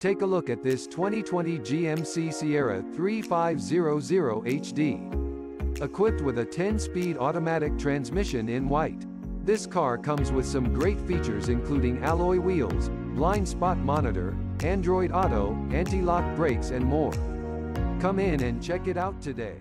Take a look at this 2020 GMC Sierra 3500 HD. Equipped with a 10-speed automatic transmission in white. This car comes with some great features including alloy wheels, blind spot monitor, Android Auto, anti-lock brakes and more. Come in and check it out today.